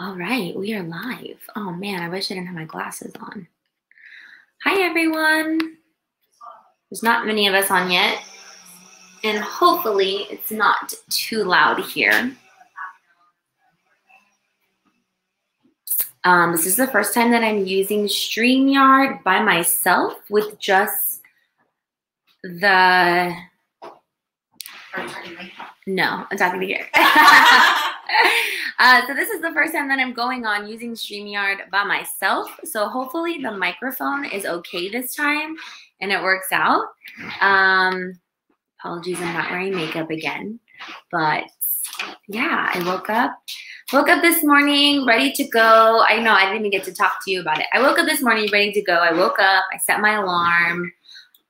All right, we are live. Oh man, I wish I didn't have my glasses on. Hi everyone. There's not many of us on yet. And hopefully it's not too loud here. Um, this is the first time that I'm using StreamYard by myself with just the no, I'm talking to you. uh, so this is the first time that I'm going on using StreamYard by myself. So hopefully the microphone is okay this time and it works out. Um, apologies, I'm not wearing makeup again. But yeah, I woke up. Woke up this morning ready to go. I know I didn't even get to talk to you about it. I woke up this morning ready to go. I woke up, I set my alarm.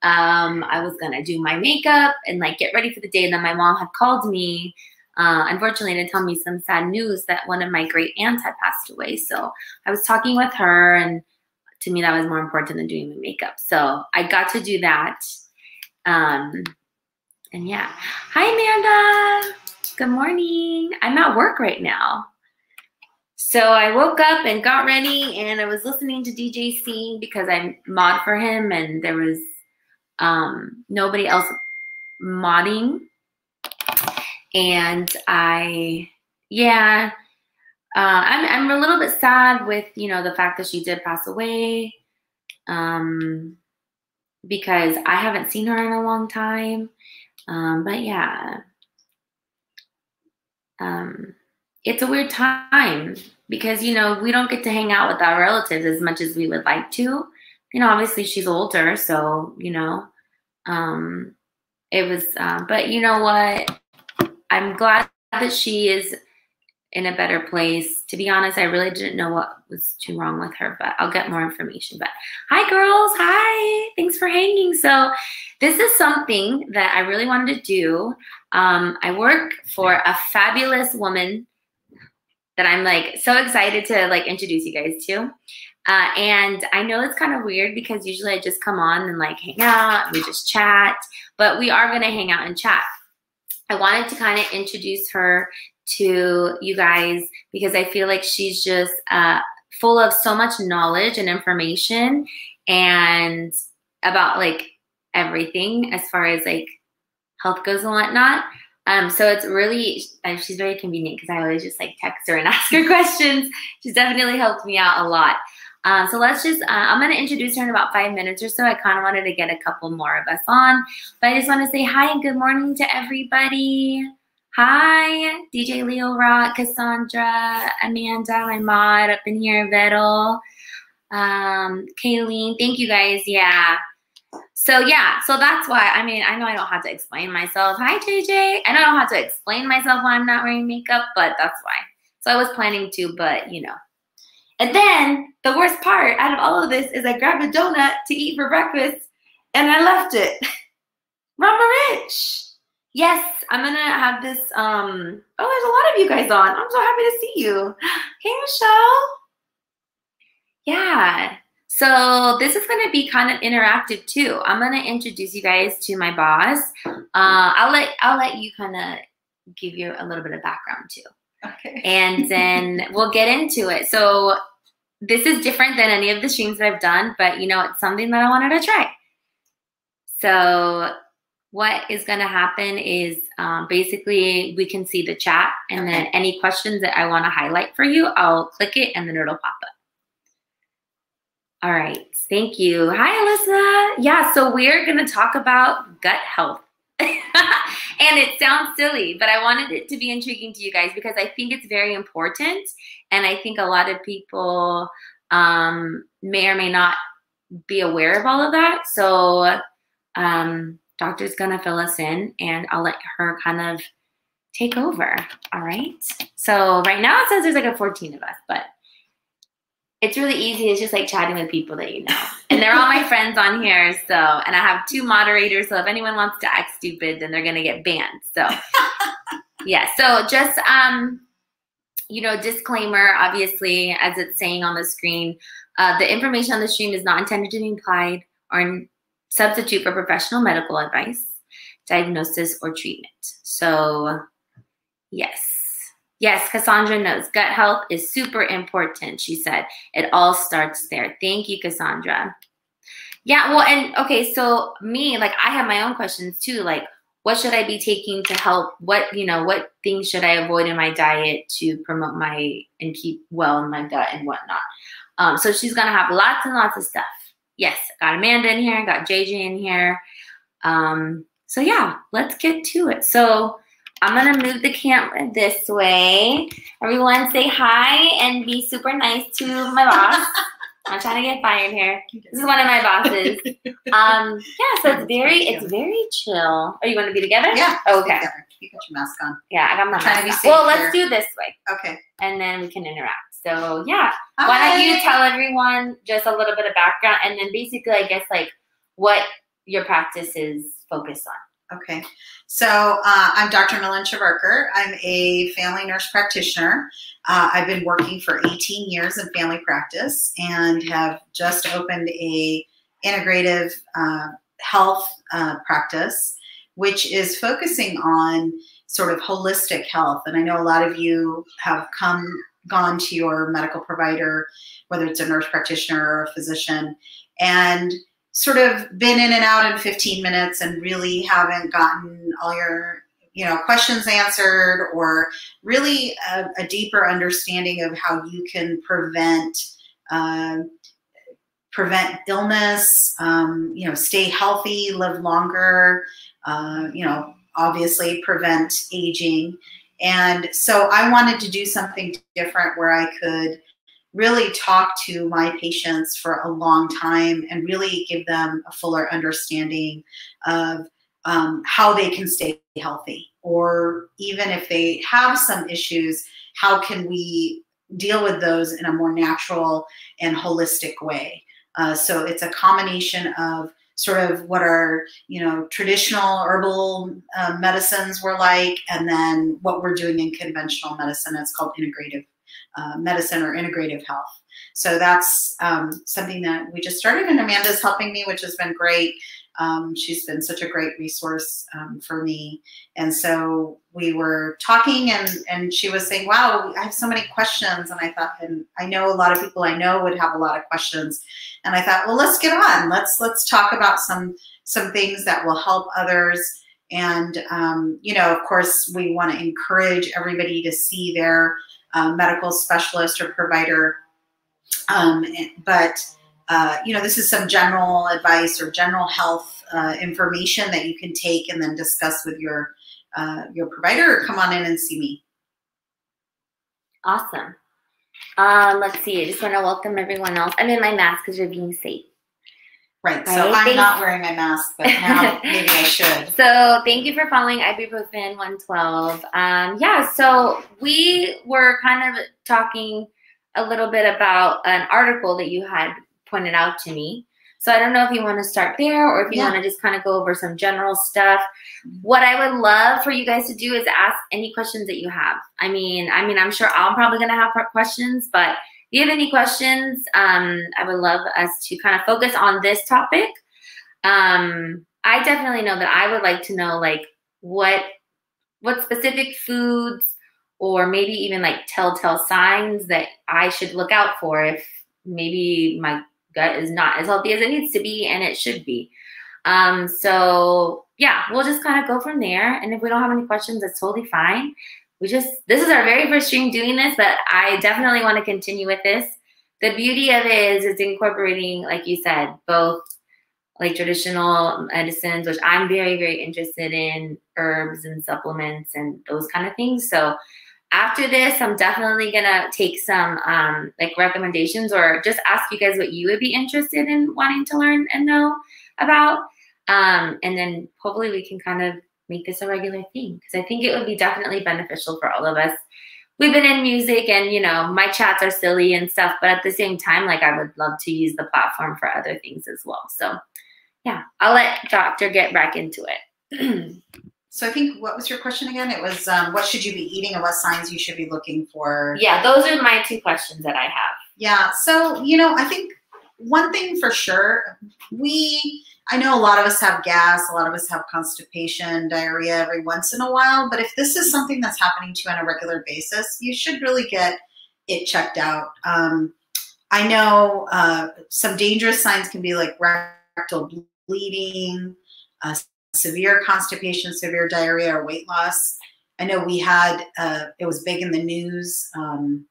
Um, I was gonna do my makeup and like get ready for the day. And then my mom had called me, uh, unfortunately, to tell me some sad news that one of my great aunts had passed away. So I was talking with her, and to me, that was more important than doing my makeup. So I got to do that. Um, and yeah, hi Amanda. Good morning. I'm at work right now. So I woke up and got ready, and I was listening to DJ C because I mod for him, and there was um, nobody else modding. And I, yeah, uh, I'm, I'm a little bit sad with, you know, the fact that she did pass away. Um, because I haven't seen her in a long time. Um, but yeah, um, it's a weird time because, you know, we don't get to hang out with our relatives as much as we would like to you know, obviously she's older, so you know, um, it was. Um, but you know what? I'm glad that she is in a better place. To be honest, I really didn't know what was too wrong with her, but I'll get more information. But hi, girls. Hi. Thanks for hanging. So, this is something that I really wanted to do. Um, I work for a fabulous woman that I'm like so excited to like introduce you guys to. Uh, and I know it's kind of weird because usually I just come on and like hang out we just chat, but we are going to hang out and chat. I wanted to kind of introduce her to you guys because I feel like she's just uh, full of so much knowledge and information and about like everything as far as like health goes and whatnot. Um, so it's really, uh, she's very convenient because I always just like text her and ask her questions. She's definitely helped me out a lot. Uh, so let's just, uh, I'm going to introduce her in about five minutes or so. I kind of wanted to get a couple more of us on, but I just want to say hi and good morning to everybody. Hi, DJ Leo Rock, Cassandra, Amanda, my mod up in here, Vettel, um, Kayleen. Thank you guys. Yeah. So yeah, so that's why, I mean, I know I don't have to explain myself. Hi, JJ. I know I don't have to explain myself why I'm not wearing makeup, but that's why. So I was planning to, but you know, and then the worst part out of all of this is I grabbed a donut to eat for breakfast and I left it. Mama Rich. Yes, I'm gonna have this. Um, oh, there's a lot of you guys on. I'm so happy to see you. Hey, Michelle. Yeah. So this is gonna be kind of interactive too. I'm gonna introduce you guys to my boss. Uh, I'll let I'll let you kind of give you a little bit of background too. Okay. and then we'll get into it. So this is different than any of the streams that I've done, but you know, it's something that I wanted to try. So what is going to happen is um, basically we can see the chat and okay. then any questions that I want to highlight for you, I'll click it and then it'll pop up. All right. Thank you. Hi, Alyssa. Yeah, so we're going to talk about gut health. and it sounds silly, but I wanted it to be intriguing to you guys because I think it's very important. And I think a lot of people um, may or may not be aware of all of that. So, um, doctor's gonna fill us in and I'll let her kind of take over. All right. So, right now it says there's like a 14 of us, but it's really easy. It's just like chatting with people that you know. And they're all my friends on here. So, and I have two moderators. So if anyone wants to act stupid, then they're going to get banned. So, yeah. So just, um, you know, disclaimer, obviously, as it's saying on the screen, uh, the information on the stream is not intended to be implied or substitute for professional medical advice. diagnosis or treatment. So, yes. Yes, Cassandra knows gut health is super important, she said. It all starts there. Thank you, Cassandra. Yeah, well, and okay, so me, like, I have my own questions too. Like, what should I be taking to help? What, you know, what things should I avoid in my diet to promote my and keep well in my gut and whatnot? Um, so she's gonna have lots and lots of stuff. Yes, got Amanda in here, got JJ in here. Um, so yeah, let's get to it. So I'm gonna move the camera this way. Everyone say hi and be super nice to my boss. I'm trying to get fired here. This is one of my bosses. Um, yeah, so it's very, it's very chill. Are you going to be together? Yeah. Okay. You got your mask on. Yeah, I got my to mask be on. Well, safe let's do this way, Okay. and then we can interact. So yeah, why don't you Hi. tell everyone just a little bit of background, and then basically, I guess like what your practice is focused on. Okay. So uh, I'm Dr. Milan Chavarkar. I'm a family nurse practitioner. Uh, I've been working for 18 years in family practice and have just opened a integrative uh, health uh, practice, which is focusing on sort of holistic health. And I know a lot of you have come gone to your medical provider, whether it's a nurse practitioner or a physician, and sort of been in and out in 15 minutes and really haven't gotten all your you know questions answered or really a, a deeper understanding of how you can prevent uh, prevent illness um, you know stay healthy live longer uh, you know obviously prevent aging. And so i wanted to do something different where i could really talk to my patients for a long time and really give them a fuller understanding of um, how they can stay healthy. Or even if they have some issues how can we deal with those in a more natural and holistic way? Uh, so it's a combination of sort of what our you know traditional herbal uh, medicines were like and then what we're doing in conventional medicine it's called integrative uh, medicine or integrative health. So that's um, something that we just started, and Amanda's helping me, which has been great. Um, she's been such a great resource um, for me. And so we were talking, and and she was saying, "Wow, I have so many questions." And I thought, and I know a lot of people I know would have a lot of questions. And I thought, well, let's get on. Let's let's talk about some some things that will help others. And um, you know, of course, we want to encourage everybody to see their uh, medical specialist or provider. Um, but uh, you know, this is some general advice or general health uh, information that you can take and then discuss with your uh, your provider, or come on in and see me. Awesome. Um, let's see. I just want to welcome everyone else. I'm in my mask because you're being safe. Right. So Right, I'm not wearing my mask, but now maybe I should. So thank you for following ibuprofen 112. Um, yeah, so we were kind of talking a little bit about an article that you had pointed out to me. So I don't know if you want to start there or if you Yeah. want to just kind of go over some general stuff. What I would love for you guys to do is ask any questions that you have. I mean, I mean, I'm sure I'm probably going to have questions, but you have any questions, um, I would love us to kind of focus on this topic. Um, I definitely know that I would like to know like what what specific foods or maybe even like telltale signs that I should look out for if maybe my gut is not as healthy as it needs to be and it should be. Um, so yeah, we'll just kind of go from there. And if we don't have any questions, that's totally fine. We just this is our very first stream doing this, but I definitely want to continue with this. The beauty of it is it's incorporating, like you said, both like traditional medicines, which I'm very, very interested in, herbs and supplements and those kind of things. So after this, I'm definitely gonna take some um, like recommendations or just ask you guys what you would be interested in wanting to learn and know about. Um, and then hopefully we can kind of make this a regular thing because I think it would be definitely beneficial for all of us. We've been in music and you know my chats are silly and stuff, but at the same time, like I would love to use the platform for other things as well. So yeah, I'll let Doctor get back into it. So I think what was your question again? It was um, what should you be eating and what signs you should be looking for. yeah, those are my two questions that I have. Yeah. So, you know, I think one thing for sure, we, I know a lot of us have gas, a lot of us have constipation, diarrhea every once in a while, but if this is something that's happening to you on a regular basis, you should really get it checked out. Um, I know uh, some dangerous signs can be like rectal bleeding, uh, severe constipation, severe diarrhea, or weight loss. I know we had, uh, it was big in the news um,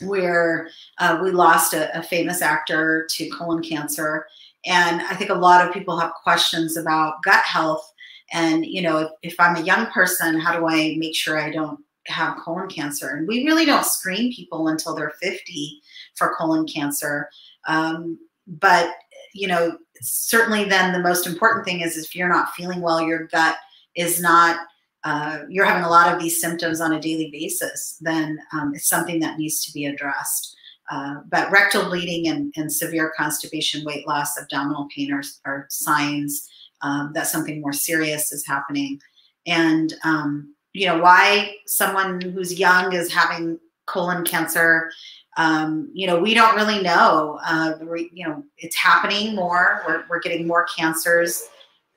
where uh, we lost a, a famous actor to colon cancer and I think a lot of people have questions about gut health. And, you know, if, if I'm a young person, how do I make sure I don't have colon cancer? And we really don't screen people until they're 50 for colon cancer. Um, but, you know, certainly then the most important thing is if you're not feeling well, your gut is not uh, you're having a lot of these symptoms on a daily basis, then um, it's something that needs to be addressed. Uh, but rectal bleeding and, and, severe constipation, weight loss, abdominal pain are, are signs um, that something more serious is happening. And, um, you know, why someone who's young is having colon cancer, um, you know, we don't really know. Uh, you know, it's happening more. We're, we're getting more cancers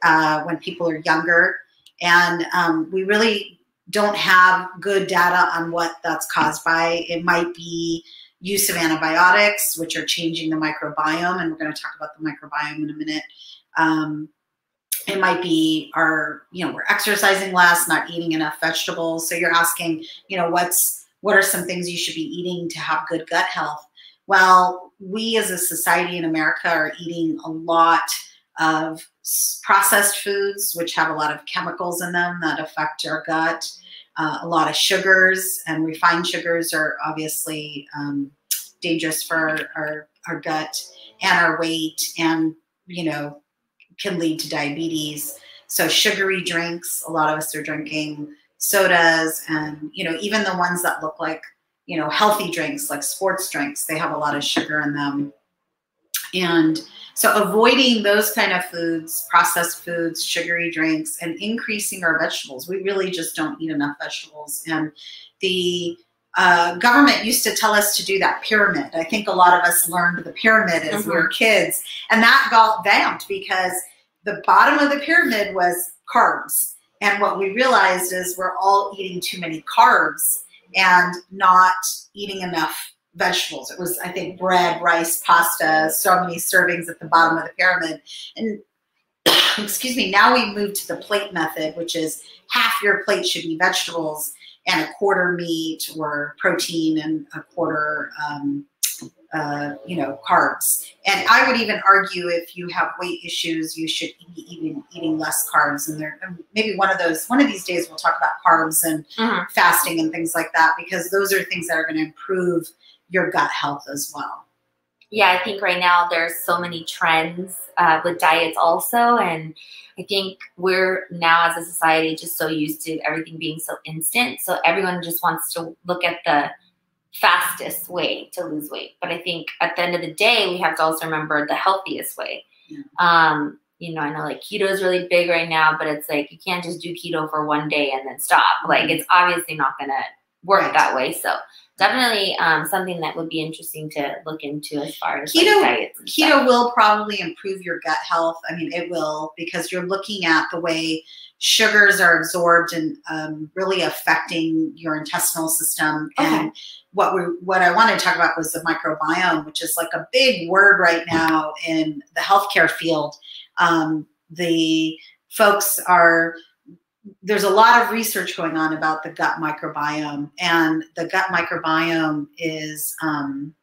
uh, when people are younger. And um, we really don't have good data on what that's caused by. It might be use of antibiotics, which are changing the microbiome, and we're going to talk about the microbiome in a minute. Um, it might be our, you know, we're exercising less, not eating enough vegetables. So you're asking, you know, what's what are some things you should be eating to have good gut health? Well, we as a society in America are eating a lot of processed foods, which have a lot of chemicals in them that affect our gut uh, a lot of sugars and refined sugars are obviously um, dangerous for our, our, our, gut and our weight and, you know, can lead to diabetes. So sugary drinks, a lot of us are drinking sodas and, you know, even the ones that look like, you know, healthy drinks like sports drinks, they have a lot of sugar in them. And so avoiding those kind of foods, processed foods, sugary drinks, and increasing our vegetables. We really just don't eat enough vegetables. And the uh, government used to tell us to do that pyramid. I think a lot of us learned the pyramid as mm-hmm. we were kids, and that got vamped because the bottom of the pyramid was carbs. And what we realized is we're all eating too many carbs and not eating enough vegetables. It was, I think, bread, rice, pasta, so many servings at the bottom of the pyramid. And excuse me, now we move to the plate method, which is half your plate should be vegetables and a quarter meat or protein and a quarter, um, uh, you know, carbs. And I would even argue if you have weight issues, you should be eating eating less carbs. And there, maybe one of those, one of these days, we'll talk about carbs and mm-hmm. fasting and things like that because those are things that are going to improve your gut health as well. Yeah, I think right now there's so many trends uh, with diets also, and I think we're now as a society just so used to everything being so instant. So everyone just wants to look at the fastest way to lose weight. But I think at the end of the day, we have to also remember the healthiest way. Yeah. Um, you know, I know like keto is really big right now, but it's like you can't just do keto for one day and then stop. Like mm-hmm. it's obviously not gonna work right. that way. So definitely um, something that would be interesting to look into as far as keto. Like keto stuff. will probably improve your gut health. I mean, it will because you're looking at the way sugars are absorbed and um, really affecting your intestinal system. Okay. And what we what I wanted to talk about was the microbiome, which is like a big word right now in the healthcare field. Um, the folks are there's a lot of research going on about the gut microbiome, and the gut microbiome is um,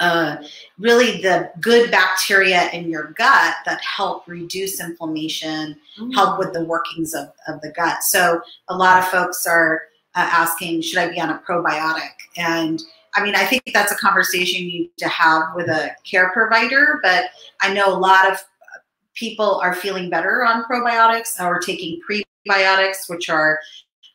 uh, really the good bacteria in your gut that help reduce inflammation, mm. help with the workings of, of the gut. So a lot of folks are uh, asking, should I be on a probiotic? And I mean, I think that's a conversation you need to have with a care provider, but I know a lot of people are feeling better on probiotics or taking prebiotics, which are,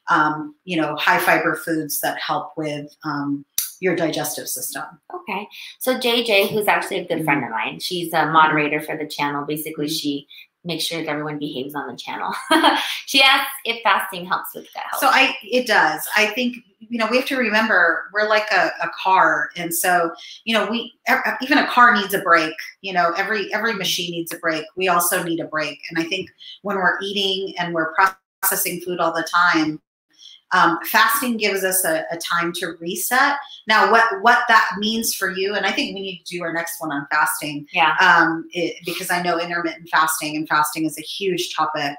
um, you know, high fiber foods that help with um, your digestive system. Okay. So JJ, who's actually a good friend of mine, she's a moderator for the channel. Basically, she make sure that everyone behaves on the channel. she asks if fasting helps with gut health. So I, it does. I think you know we have to remember we're like a, a car, and so you know we even a car needs a break. You know every every machine needs a break. We also need a break, and I think when we're eating and we're processing food all the time, um, fasting gives us a, a, time to reset. Now, what what that means for you, and I think we need to do our next one on fasting. Yeah. Um, it, because I know intermittent fasting and fasting is a huge topic.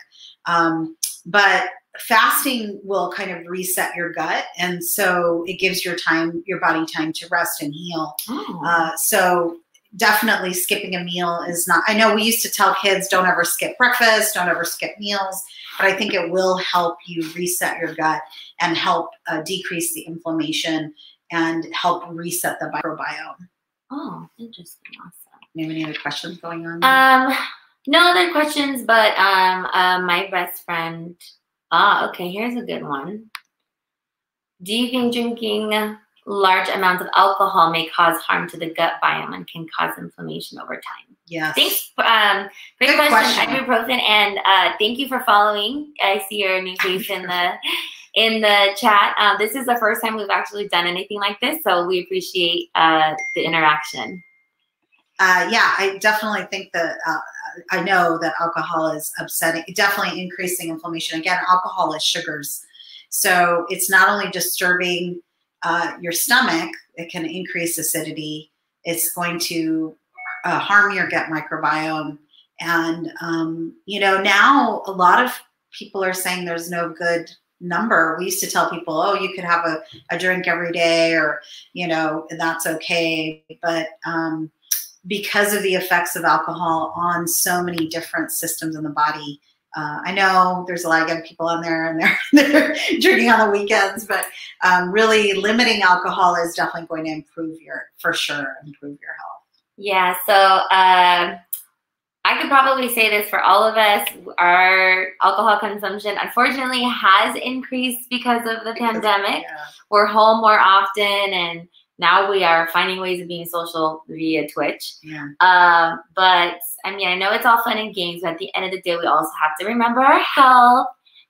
Um, but fasting will kind of reset your gut, and so it gives your time, your body time to rest and heal. Oh. Uh, so definitely skipping a meal is not. I know we used to tell kids don't ever skip breakfast, don't ever skip meals but I think it will help you reset your gut and help uh, decrease the inflammation and help reset the microbiome. Oh, interesting. Awesome. you have Any other questions going on? Um, no other questions, but um, uh, my best friend. Ah, okay. Here's a good one. Do you think drinking large amounts of alcohol may cause harm to the gut biome and can cause inflammation over time? Yes. Thanks. Um, great question, question. Ibuprofen, and uh, thank you for following. I see your new face in the in the chat. Um, this is the first time we've actually done anything like this, so we appreciate uh, the interaction. Uh, yeah, I definitely think that uh, I know that alcohol is upsetting, definitely increasing inflammation. Again, alcohol is sugars, so it's not only disturbing uh, your stomach; it can increase acidity. It's going to uh, harm your gut microbiome. And, um, you know, now a lot of people are saying there's no good number. We used to tell people, oh, you could have a, a drink every day or, you know, that's okay. But um, because of the effects of alcohol on so many different systems in the body, uh, I know there's a lot of young people on there and they're, they're drinking on the weekends, but um, really limiting alcohol is definitely going to improve your, for sure, improve your health. Yeah, so uh, I could probably say this for all of us. Our alcohol consumption, unfortunately, has increased because of the because, pandemic. Yeah. We're home more often, and now we are finding ways of being social via Twitch. Yeah. Um, but I mean, I know it's all fun and games, but at the end of the day, we also have to remember our health.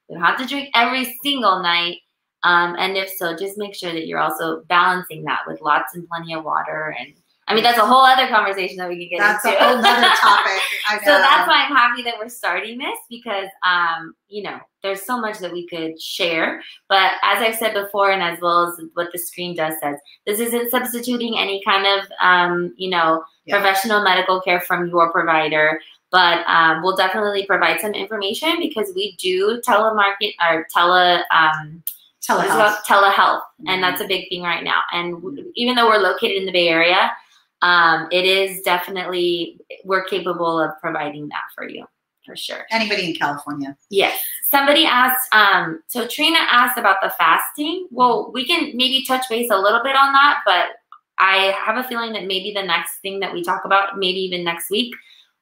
We don't have to drink every single night. Um, and if so, just make sure that you're also balancing that with lots and plenty of water and I mean, that's a whole other conversation that we could get that's into. That's a whole other topic. so that's why I'm happy that we're starting this because, um, you know, there's so much that we could share. But as I've said before, and as well as what the screen does says, this isn't substituting any kind of, um, you know, yeah. professional medical care from your provider. But um, we'll definitely provide some information because we do telemarket or tele. Um, telehealth. telehealth, mm-hmm. and that's a big thing right now. And even though we're located in the Bay Area, um, it is definitely we're capable of providing that for you for sure. Anybody in California? Yes. Somebody asked. Um, so Trina asked about the fasting. Well, we can maybe touch base a little bit on that, but I have a feeling that maybe the next thing that we talk about, maybe even next week,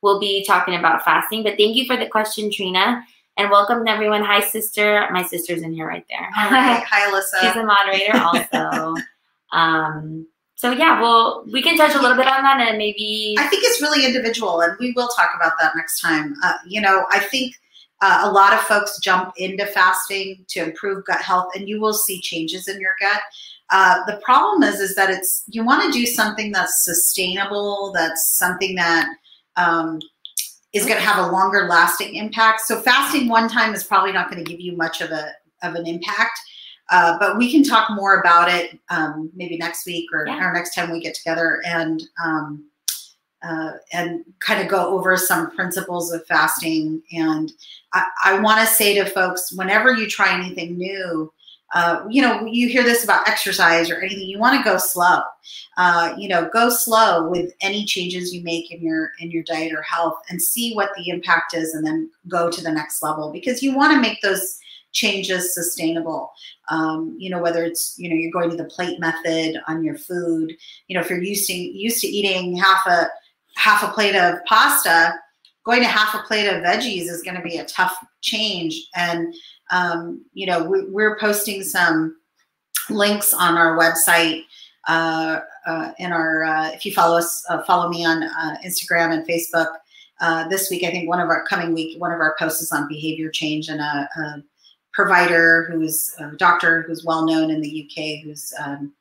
we'll be talking about fasting. But thank you for the question, Trina. And welcome to everyone. Hi, sister. My sister's in here right there. Hi, hi Alyssa. She's a moderator also. um, so yeah, well, we can touch a little bit on that and maybe. I think it's really individual, and we will talk about that next time. Uh, you know, I think uh, a lot of folks jump into fasting to improve gut health, and you will see changes in your gut. Uh, the problem is, is that it's you want to do something that's sustainable, that's something that um, is going to have a longer lasting impact. So fasting one time is probably not going to give you much of a of an impact. Uh, but we can talk more about it um, maybe next week or, yeah. or, next time we get together and um, uh, and kind of go over some principles of fasting. And I, I want to say to folks, whenever you try anything new, uh, you know, you hear this about exercise or anything, you want to go slow. Uh, you know, go slow with any changes you make in your in your diet or health, and see what the impact is, and then go to the next level because you want to make those changes sustainable. Um, you know, whether it's, you know, you're going to the plate method on your food, you know, if you're used to, used to eating half a, half a plate of pasta, going to half a plate of veggies is going to be a tough change. And, um, you know, we, are posting some links on our website uh, uh, in our, uh, if you follow us, uh, follow me on uh, Instagram and Facebook, uh, this week, I think one of our coming week, one of our posts is on behavior change and a, a provider who's a doctor who's well known in the UK who's um,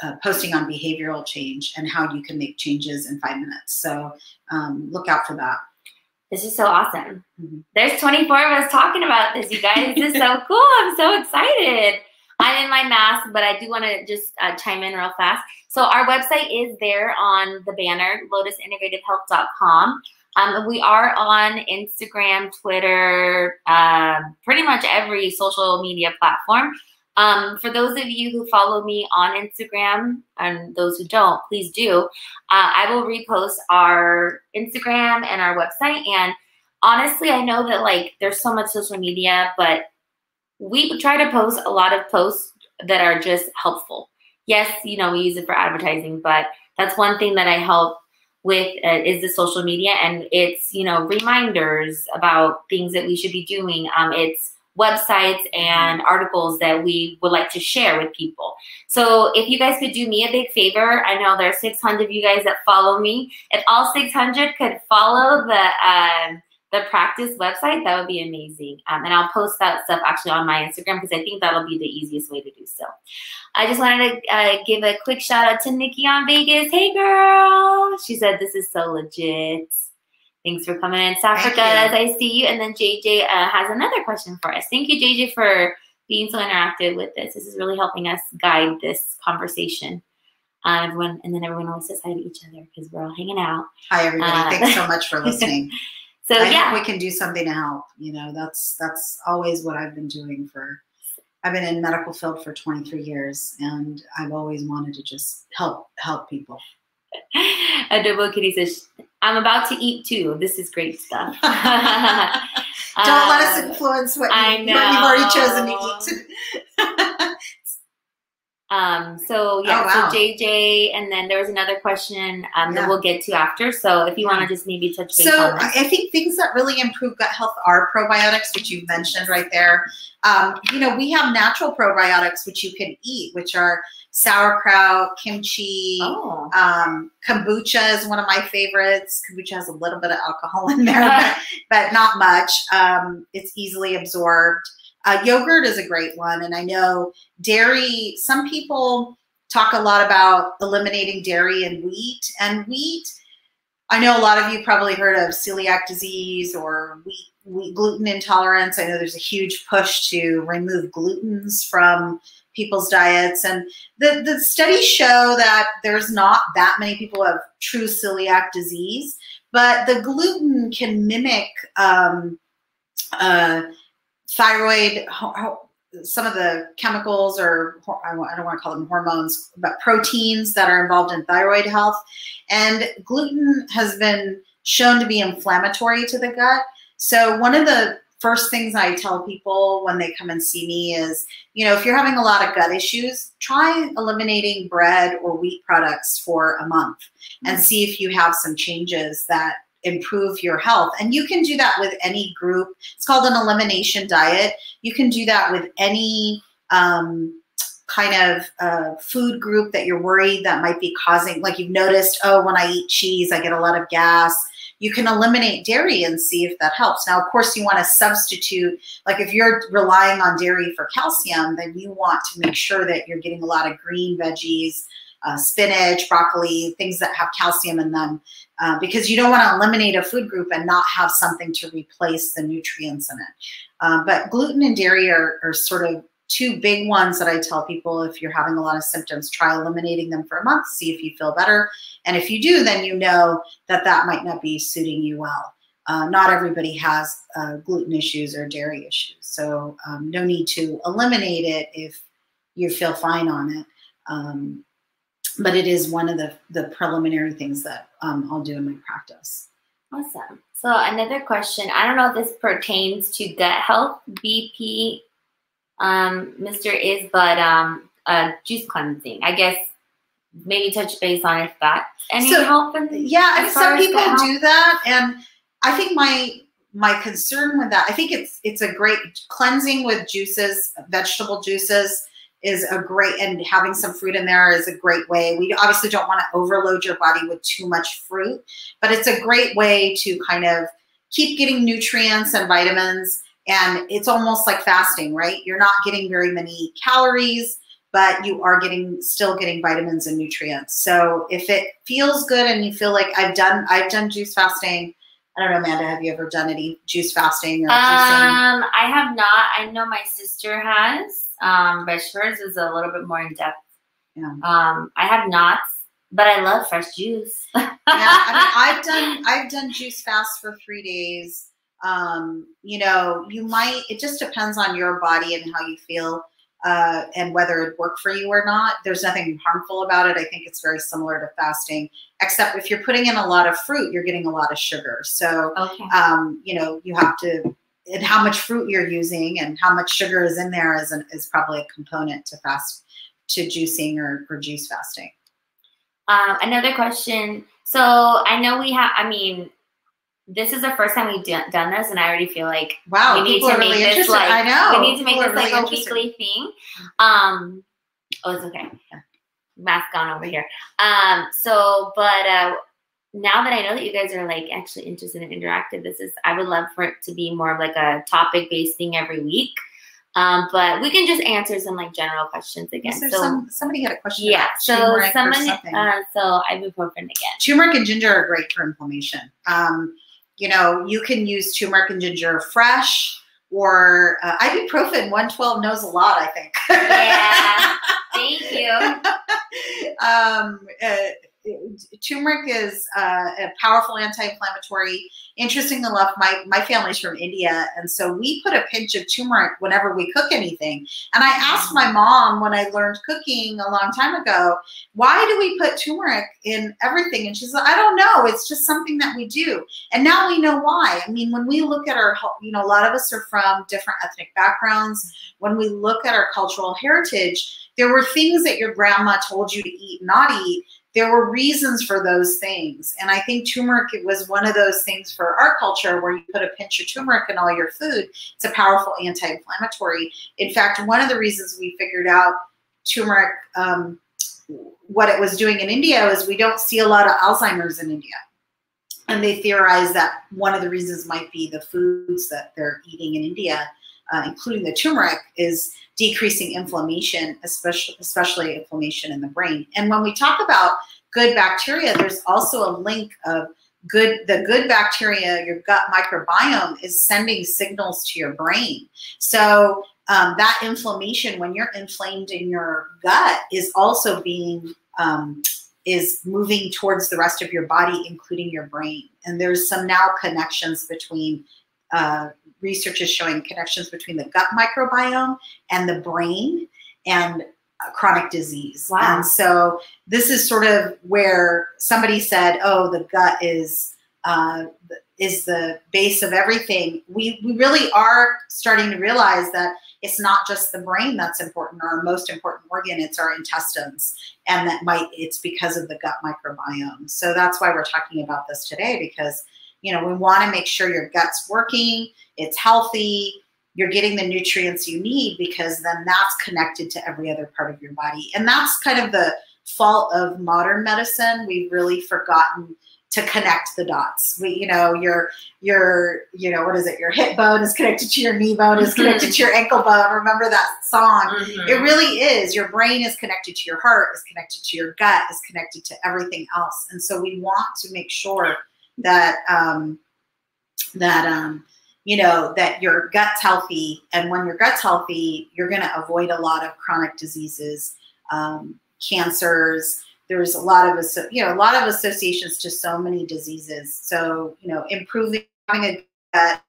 uh, posting on behavioral change and how you can make changes in five minutes. So um, look out for that. This is so awesome. Mm-hmm. There's 24 of us talking about this, you guys. This is so cool. I'm so excited. I'm in my mask, but I do want to just uh, chime in real fast. So our website is there on the banner, lotusintegrativehealth.com. Um, we are on Instagram, Twitter, uh, pretty much every social media platform. Um, for those of you who follow me on Instagram and those who don't, please do. Uh, I will repost our Instagram and our website. And honestly, I know that like there's so much social media, but we try to post a lot of posts that are just helpful. Yes, you know, we use it for advertising, but that's one thing that I help with uh, is the social media and it's, you know, reminders about things that we should be doing. Um, it's websites and articles that we would like to share with people. So if you guys could do me a big favor, I know there are 600 of you guys that follow me. If all 600 could follow the uh, the practice website, that would be amazing. Um, and I'll post that stuff actually on my Instagram because I think that'll be the easiest way to do so. I just wanted to uh, give a quick shout out to Nikki on Vegas. Hey girl, she said this is so legit. Thanks for coming in, South Africa, as I see you. And then JJ uh, has another question for us. Thank you, JJ, for being so interactive with this. This is really helping us guide this conversation. Uh, everyone, and then everyone always says hi to each other because we're all hanging out. Hi, everybody. Uh, Thanks so much for listening. So I yeah, we can do something to help. You know, that's that's always what I've been doing for. I've been in medical field for 23 years, and I've always wanted to just help help people. Adobo Kitty says, I'm about to eat too. This is great stuff. Don't uh, let us uh, influence what, you, what you've already chosen to eat. Um, so yeah, oh, wow. so JJ, and then there was another question um, yeah. that we'll get to after. So if you want to just maybe touch base so. I think things that really improve gut health are probiotics, which you mentioned right there. Um, you know, we have natural probiotics which you can eat, which are sauerkraut, kimchi, oh. um, kombucha is one of my favorites. Kombucha has a little bit of alcohol in there, but, but, not much. Um, it's easily absorbed. Uh, yogurt is a great one. And I know dairy, some people talk a lot about eliminating dairy and wheat. And wheat, I know a lot of you probably heard of celiac disease or wheat, wheat gluten intolerance. I know there's a huge push to remove glutens from people's diets. And the, the studies show that there's not that many people have true celiac disease, but the gluten can mimic um, uh, thyroid, some of the chemicals or I don't want to call them hormones, but proteins that are involved in thyroid health. And gluten has been shown to be inflammatory to the gut. So one of the first things I tell people when they come and see me is, you know, if you're having a lot of gut issues, try eliminating bread or wheat products for a month and mm-hmm. see if you have some changes that improve your health. And you can do that with any group. It's called an elimination diet. You can do that with any um, kind of uh, food group that you're worried that might be causing, like you've noticed, oh, when I eat cheese, I get a lot of gas you can eliminate dairy and see if that helps. Now, of course, you want to substitute, like if you're relying on dairy for calcium, then you want to make sure that you're getting a lot of green veggies, uh, spinach, broccoli, things that have calcium in them, uh, because you don't want to eliminate a food group and not have something to replace the nutrients in it. Uh, but gluten and dairy are, are sort of two big ones that I tell people if you're having a lot of symptoms, try eliminating them for a month, see if you feel better. And if you do, then you know that that might not be suiting you well. Uh, not everybody has uh, gluten issues or dairy issues. So um, no need to eliminate it if you feel fine on it. Um, but it is one of the, the preliminary things that um, I'll do in my practice. Awesome. So another question, I don't know if this pertains to gut health, BP um, Mr. Is, but um, uh, juice cleansing. I guess maybe touch base on if that any so, help. In, yeah, some people do that, and I think my my concern with that, I think it's it's a great cleansing with juices, vegetable juices is a great, and having some fruit in there is a great way. We obviously don't want to overload your body with too much fruit, but it's a great way to kind of keep getting nutrients and vitamins. And it's almost like fasting, right? You're not getting very many calories, but you are getting still getting vitamins and nutrients. So if it feels good and you feel like I've done I've done juice fasting. I don't know, Amanda, have you ever done any juice fasting or Um. I have not. I know my sister has, um, but hers is a little bit more in depth. Yeah. Um, I have not, but I love fresh juice. yeah, I mean, I've done I've done juice fast for three days. Um, you know, you might. It just depends on your body and how you feel, uh, and whether it worked for you or not. There's nothing harmful about it. I think it's very similar to fasting, except if you're putting in a lot of fruit, you're getting a lot of sugar. So, okay. um, you know, you have to. And how much fruit you're using and how much sugar is in there is an, is probably a component to fast to juicing or, or juice fasting. Um, another question. So I know we have. I mean, this is the first time we've done done this, and I already feel like Wow, we need to make really this like I know. we need to make People this like really a weekly thing. Um, oh, it's okay. Mask on over here. Um, so, but uh, now that I know that you guys are like actually interested in interactive, this is I would love for it to be more of like a topic based thing every week. Um, but we can just answer some like general questions again. So some somebody had a question? yeah, so someone uh, so ibuprofen again. turmeric and ginger are great for inflammation. Um, you know, you can use turmeric and ginger fresh or uh, ibuprofen. One twelve knows a lot. I think. Yeah. Thank you. um, uh, turmeric is uh, a powerful anti-inflammatory. Interesting enough, my my family's from India, and so we put a pinch of turmeric whenever we cook anything. And I asked my mom when I learned cooking a long time ago, why do we put turmeric in everything? And she's like, I don't know. It's just something that we do. And now we know why. I mean, when we look at our, you know, a lot of us are from different ethnic backgrounds. When we look at our cultural heritage, there were things that your grandma told you to eat, not eat. There were reasons for those things. And I think turmeric was one of those things for our culture where you put a pinch of turmeric in all your food. It's a powerful anti-inflammatory. In fact, one of the reasons we figured out turmeric, um, what it was doing in India is we don't see a lot of Alzheimer's in India. And they theorize that one of the reasons might be the foods that they're eating in India, uh, including the turmeric, is decreasing inflammation, especially especially inflammation in the brain. And when we talk about good bacteria, there's also a link of good the good bacteria, your gut microbiome is sending signals to your brain. So um, that inflammation, when you're inflamed in your gut, is also being um, is moving towards the rest of your body, including your brain. And there's some now connections between uh, research is showing connections between the gut microbiome and the brain and uh, chronic disease. Wow. And so this is sort of where somebody said, "Oh, the gut is uh, is the base of everything." We we really are starting to realize that it's not just the brain that's important or our most important organ; it's our intestines, and that might it's because of the gut microbiome. So that's why we're talking about this today because you know we want to make sure your gut's working it's healthy you're getting the nutrients you need because then that's connected to every other part of your body. And that's kind of the fault of modern medicine. We've really forgotten to connect the dots. We you know your your you know what is it? Your hip bone is connected to your knee bone is connected to your ankle bone. Remember that song? Mhm. it really is. Your brain is connected to your heart, is connected to your gut, is connected to everything else. And so we want to make sure that um, that um, you know that your gut's healthy. And when your gut's healthy, you're going to avoid a lot of chronic diseases, um, cancers. There's a lot of you know a lot of associations to so many diseases. So you know improving having a gut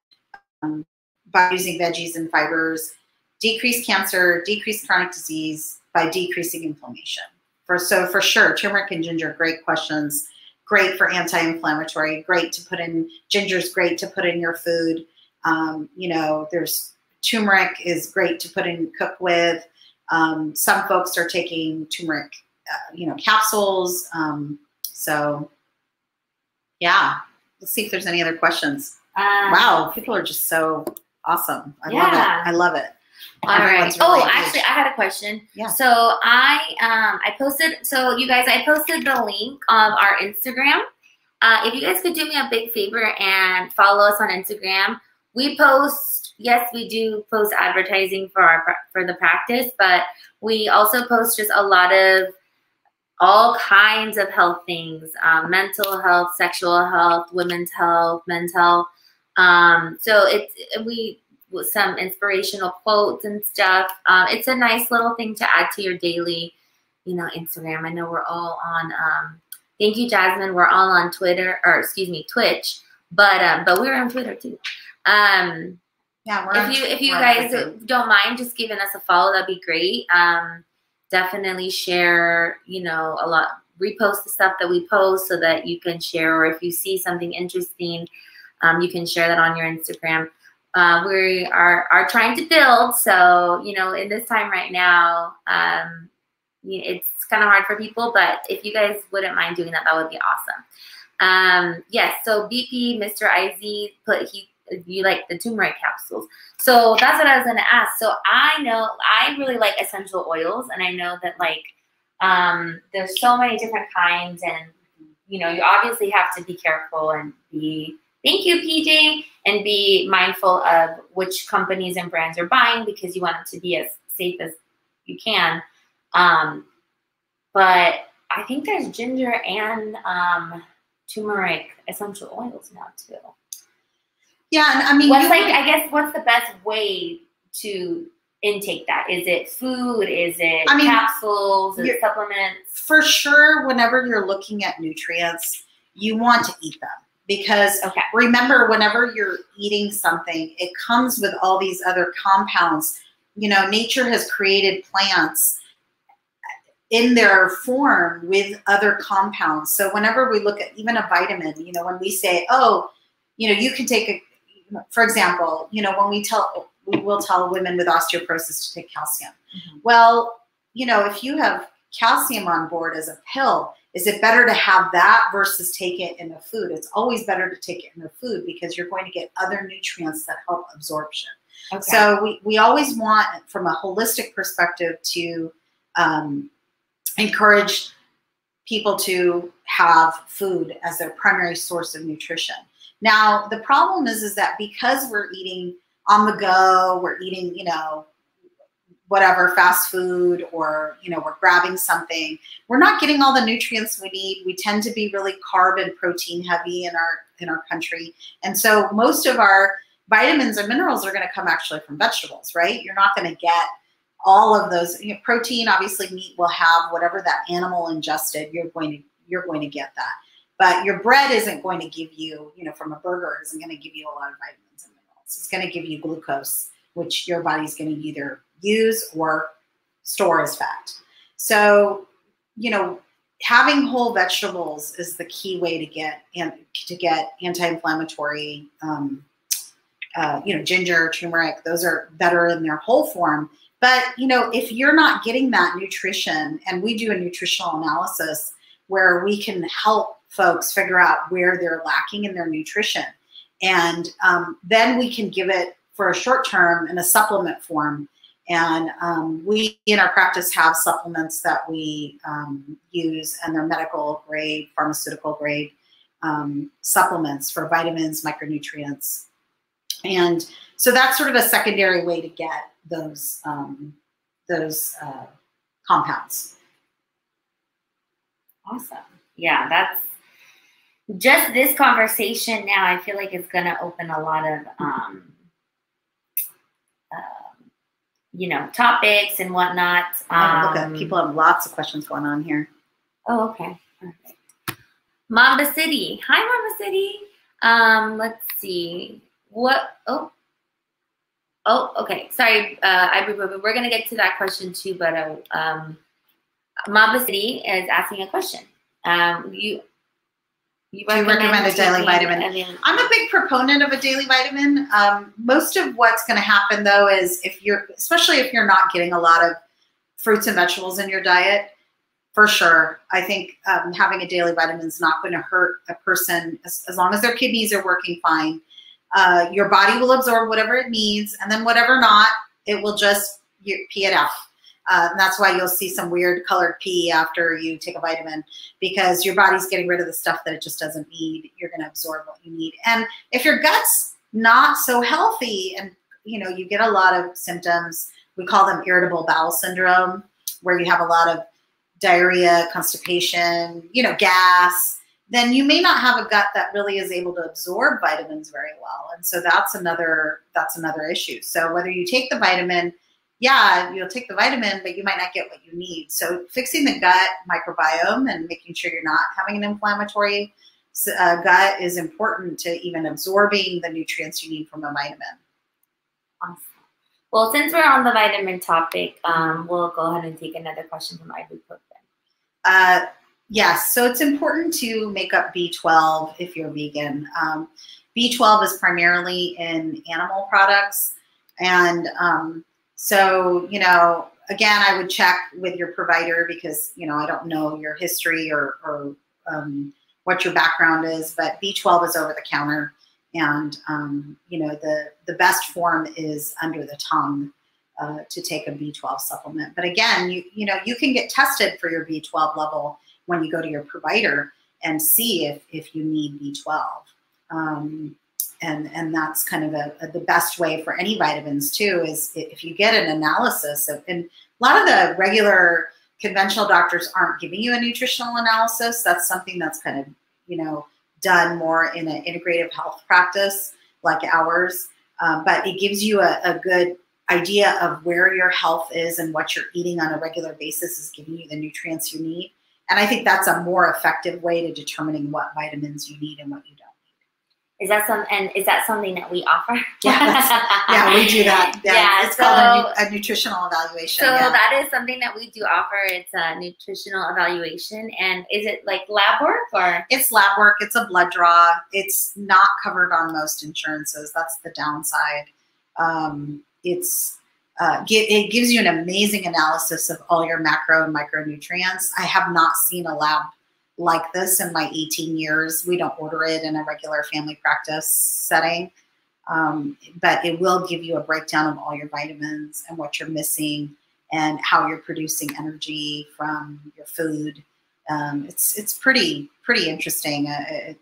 um, by using veggies and fibers decrease cancer, decrease chronic disease by decreasing inflammation. For so for sure, turmeric and ginger, great questions. Great for anti-inflammatory. Great to put in. Ginger's great to put in your food. Um, you know, there's turmeric is great to put in cook with. Um, some folks are taking turmeric, uh, you know, capsules. Um, so, yeah. Let's see if there's any other questions. Um, Wow, people are just so awesome. I love it. I love it. All right. Really Oh, actually, I had a question. Yeah. So I um I posted. So you guys, I posted the link of our Instagram. Uh, if you guys could do me a big favor and follow us on Instagram, we post. Yes, we do post advertising for our for the practice, but we also post just a lot of all kinds of health things: um, mental health, sexual health, women's health, men's health. Um, so it's we with some inspirational quotes and stuff. Um, it's a nice little thing to add to your daily, you know, Instagram. I know we're all on. Um, thank you, Jasmine. We're all on Twitter, or excuse me, Twitch. But um, but we're on Twitter too. Um, Yeah, we're on- if you if you guys don't mind just giving us a follow, that'd be great. Um, definitely share. You know, a lot. Repost the stuff that we post so that you can share, or if you see something interesting, um, you can share that on your Instagram. Uh, we are are trying to build, so you know, in this time right now, um, it's kind of hard for people. But if you guys wouldn't mind doing that, that would be awesome. Um, yes. So BP, Mr. Iz put he you like the turmeric capsules. So that's what I was gonna ask. So I know I really like essential oils, and I know that like um, there's so many different kinds, and you know you obviously have to be careful and be. Thank you, PJ, and be mindful of which companies and brands you're buying because you want it to be as safe as you can. Um, but I think there's ginger and um, turmeric essential oils now too. yeah, and I mean, What's like? I guess what's the best way to intake that? Is it food? Is it I mean, capsules? Is it supplements? for sure, whenever you're looking at nutrients, you want to eat them because Okay. remember, whenever you're eating something, it comes with all these other compounds. You know, nature has created plants in their form with other compounds. So whenever we look at even a vitamin, you know, when we say, oh, you know, you can take a, for example, you know, when we tell, we will tell women with osteoporosis to take calcium. Mhm. Well, you know, if you have calcium on board as a pill, is it better to have that versus take it in the food? It's always better to take it in the food because you're going to get other nutrients that help absorption. Okay. So we, we always want, from a holistic perspective, to um, encourage people to have food as their primary source of nutrition. Now, the problem is, is that because we're eating on the go, we're eating, you know, whatever fast food or you know we're grabbing something. We're not getting all the nutrients we need. We tend to be really carb and protein heavy in our in our country. And so most of our vitamins and minerals are going to come actually from vegetables right? You're not going to get all of those you know, protein obviously meat will have whatever that animal ingested you're going to you're going to get that. But your bread isn't going to give you you know from a burger isn't going to give you a lot of vitamins and minerals. It's going to give you glucose which your body's going to either use or store as fat. So, you know, having whole vegetables is the key way to get and to get anti-inflammatory. Um, uh, you know, ginger, turmeric; those are better in their whole form. But you know, if you're not getting that nutrition, and we do a nutritional analysis where we can help folks figure out where they're lacking in their nutrition, and um, then we can give it for a short term in a supplement form and um, we in our practice have supplements that we um, use, and they're medical grade, pharmaceutical grade um, supplements for vitamins, micronutrients. And so that's sort of a secondary way to get those um, those uh, compounds. Awesome. Yeah, that's just this conversation now. I feel like it's going to open a lot of, um, um, you know, topics and whatnot. Oh, Um, people have lots of questions going on here. Oh, okay. Perfect. Mamba City. Hi, Mamba City. Um, let's see. What? Oh. Oh, okay. Sorry, uh, I we're gonna get to that question too, but uh, um, Mamba City is asking a question. Um, you you Do you recommend a daily taking vitamin? I'm a big proponent of a daily vitamin. Um, most of what's going to happen though is if you're, especially if you're not getting a lot of fruits and vegetables in your diet, for sure, I think um, having a daily vitamin is not going to hurt a person as, as long as their kidneys are working fine. Uh, your body will absorb whatever it needs, and then whatever not, It will just pee it out. Uh, and that's why you'll see some weird colored pee after you take a vitamin because your body's getting rid of the stuff that it just doesn't need. You're going to absorb what you need. And if your gut's not so healthy and you know you get a lot of symptoms, we call them irritable bowel syndrome, where you have a lot of diarrhea, constipation, you know, gas, then you may not have a gut that really is able to absorb vitamins very well. And so that's another that's another issue. So whether you take the vitamin yeah, you'll take the vitamin, but you might not get what you need. So fixing the gut microbiome and making sure you're not having an inflammatory uh, gut is important to even absorbing the nutrients you need from a vitamin. Awesome. Well, since we're on the vitamin topic, um, we'll go ahead and take another question from ibuprofen. Uh, yes, so it's important to make up B12 if you're vegan. Um, B12 is primarily in animal products, and um, so, you know, again, I would check with your provider because, you know, I don't know your history or, or um, what your background is, but B12 is over the counter. And, um, you know, the, the best form is under the tongue uh, to take a B12 supplement. But again, you, you know, you can get tested for your B12 level when you go to your provider and see if, if you need B12. Um, and and that's kind of a, a, the best way for any vitamins too is if you get an analysis of and a lot of the regular conventional doctors aren't giving you a nutritional analysis. That's something that's kind of you know done more in an integrative health practice like ours. Um, but it gives you a, a good idea of where your health is and what you're eating on a regular basis is giving you the nutrients you need. And i think that's a more effective way to determining what vitamins you need and what you don't is that some and is that something that we offer? Yeah, yeah, we do that. Yeah, yeah it's so, called a, a, nutritional evaluation. So yeah. that is something that we do offer. It's a nutritional evaluation, and is it like lab work or? It's lab work. It's a blood draw. It's not covered on most insurances. That's the downside. Um, it's uh, it gives you an amazing analysis of all your macro and micronutrients. I have not seen a lab like this in my 18 years. We don't order it in a regular family practice setting, um, but it will give you a breakdown of all your vitamins and what you're missing and how you're producing energy from your food. Um, it's it's pretty pretty interesting. Uh, it,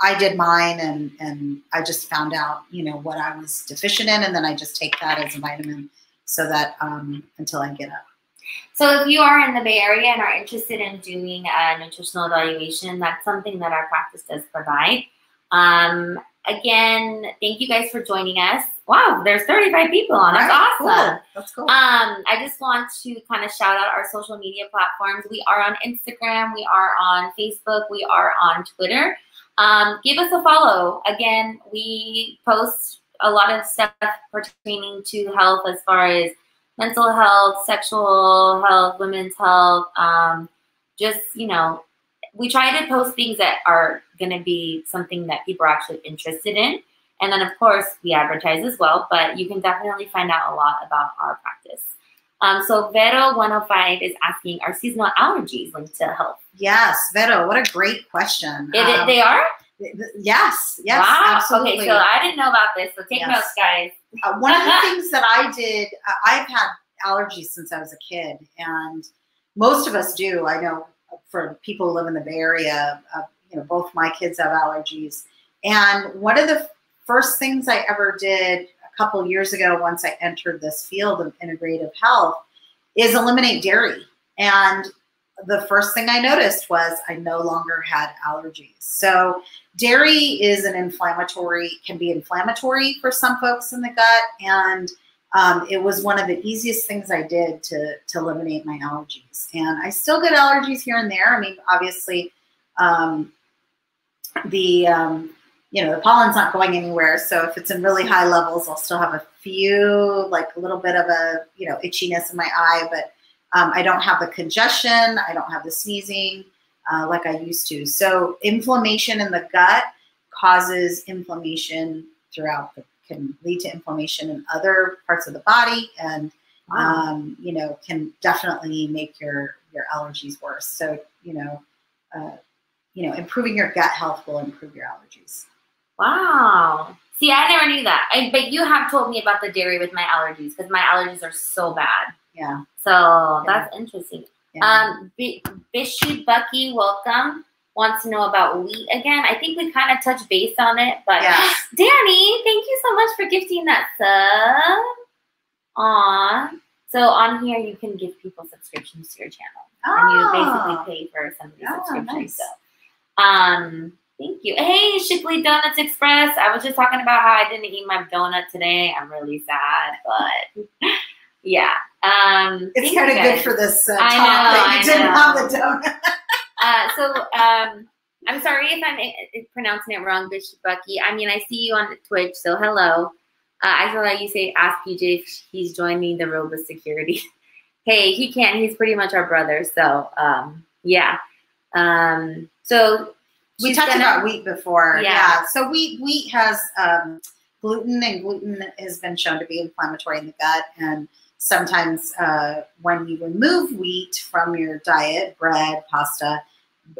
I did mine and and I just found out you know what I was deficient in, and then I just take that as a vitamin so that um, until I get up. So if you are in the Bay Area and are interested in doing a nutritional evaluation, that's something that our practice does provide. Um, again, thank you guys for joining us. Wow, there's 35 people on. That's right, awesome. Cool. That's cool. Um, I just want to kind of shout out our social media platforms. We are on Instagram, we are on Facebook, we are on Twitter. Um, give us a follow. Again, we post a lot of stuff pertaining to health as far as mental health, sexual health, women's health. Um, just, you know, we try to post things that are going to be something that people are actually interested in. And then, of course, we advertise as well, but you can definitely find out a lot about our practice. Um, so Vero105 is asking, are seasonal allergies linked to health? Yes, Vero, what a great question. It, um, they are? Yes, yes, wow. absolutely. Okay, so I didn't know about this, so take yes. notes, guys. Uh, one of the things that I did, uh, I've had allergies since I was a kid, and most of us do. I know for people who live in the Bay Area, uh, you know, both my kids have allergies. And one of the first things I ever did a couple years ago, once I entered this field of integrative health, is eliminate dairy. And the first thing I noticed was I no longer had allergies. So dairy is an inflammatory, can be inflammatory for some folks in the gut. And um, it was one of the easiest things I did to, to eliminate my allergies. And I still get allergies here and there. I mean, obviously, um, the, um, you know, the pollen's not going anywhere. So if it's in really high levels, I'll still have a few, like a little bit of a, you know, itchiness in my eye, but um, I don't have the congestion. I don't have the sneezing uh, like I used to. So inflammation in the gut causes inflammation throughout the, can lead to inflammation in other parts of the body and, wow. um, you know, can definitely make your, your allergies worse. So, you know, uh, you know, improving your gut health will improve your allergies. Wow. See, I never knew that. I, but you have told me about the dairy with my allergies because my allergies are so bad. Yeah. So Yeah. that's interesting. yeah. Um, B- Bishy Bucky, welcome. Wants to know about wheat again. I think we kind of touched base on it, but Yes. Danny, thank you so much for gifting that sub. Aw. So on here, you can give people subscriptions to your channel, and you Ah, basically pay for somebody's Ah, subscription. nice. So, um, thank you. Hey, Shipley Donuts Express. I was just talking about how I didn't eat my donut today. I'm really sad, but yeah. Um, it's kind of good for this uh, talk I know, that I you didn't know. have the donut. Uh, so um, I'm sorry if I'm uh, pronouncing it wrong, Bishop Bucky. I mean, I see you on Twitch, so hello. Uh, I saw that you say ask PJ if he's joining the Robust Security. hey, he can't. He's pretty much our brother. So um, yeah. Um, so we talked gonna- about wheat before. Yeah. Yeah. So wheat wheat has um, gluten, and gluten has been shown to be inflammatory in the gut. And sometimes uh, when you remove wheat from your diet, bread, pasta,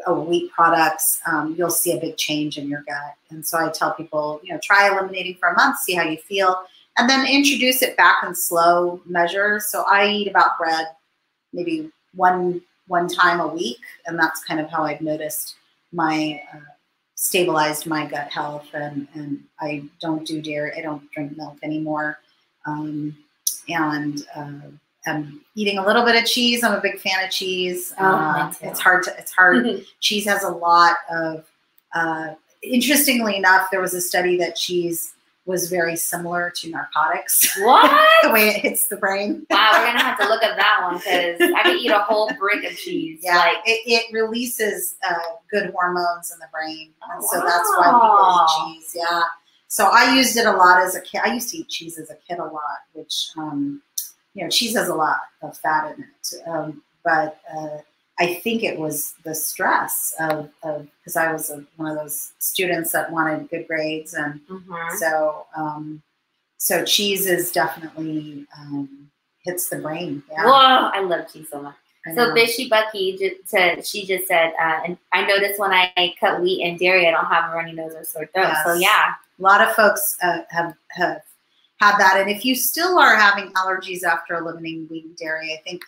uh, wheat products, um, you'll see a big change in your gut. And so I tell people, you know, try eliminating for a month, see how you feel, and then introduce it back in slow measures. So I eat about bread maybe one one time a week, and that's kind of how I've noticed my uh, stabilized my gut health and and I don't do dairy I don't drink milk anymore um, and uh, I'm eating a little bit of cheese I'm a big fan of cheese Oh, uh, it's hard to it's hard cheese has a lot of uh, interestingly enough there was a study that cheese was very similar to narcotics what? the way it hits the brain Wow, we're gonna have to look at that one because I could eat a whole brick of cheese. Yeah, Like, it, it releases uh, good hormones in the brain, and Oh, so that's why wow. people eat cheese. Yeah, so I used it a lot as a kid. I used to eat cheese as a kid a lot, which um, you know, cheese has a lot of fat in it. Um, but uh, I think it was the stress of because I was a, one of those students that wanted good grades, and mhm. so um, so cheese is definitely um, hits the brain. Yeah, whoa, I love cheese so much. So. Bishy Bucky just said she just said, uh, and I noticed when I cut wheat and dairy, I don't have a runny nose or sore throat. So yeah, A lot of folks uh, have have had that, and if you still are having allergies after eliminating wheat and dairy, I think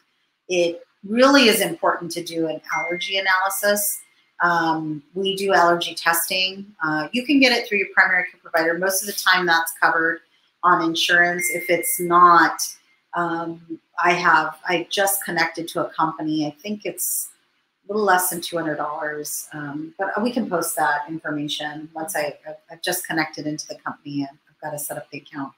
it really is important to do an allergy analysis. Um, we do allergy testing. Uh, you can get it through your primary care provider. Most of the time, that's covered on insurance. If it's not, um, I have I just connected to a company. I think it's a little less than two hundred dollars, um, but we can post that information once I I've- I've just connected into the company and I've got to set up the account.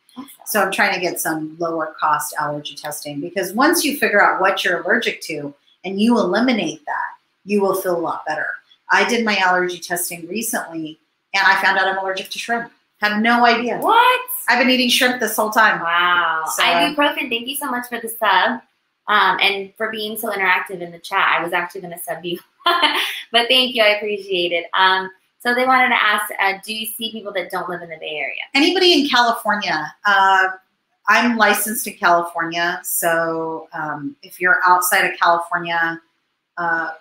So I'm trying to get some lower cost allergy testing because once you figure out what you're allergic to and you eliminate that, you will feel a lot better. I did my allergy testing recently and I found out I'm allergic to shrimp. Had no idea. what? I've been eating shrimp this whole time. Wow. So- Ibuprofen, thank you so much for the sub. Um, and for being so interactive in the chat. I was actually going to sub you, but thank you. I appreciate it. Um, so they wanted to ask, uh, do you see people that don't live in the Bay Area? Anybody in California? Uh, I'm licensed in California, so um, if you're outside of California, uh,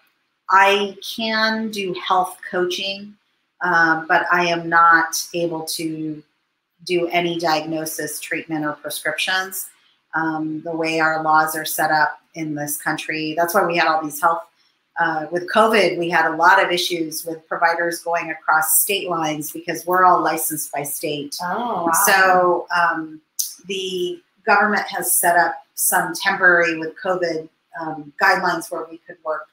I can do health coaching, uh, but I am not able to do any diagnosis, treatment, or prescriptions. Um, the way our laws are set up in this country, that's why we had all these health. Uh, with COVID, we had a lot of issues with providers going across state lines because we're all licensed by state. Oh, So um, the government has set up some temporary with COVID um, guidelines where we could work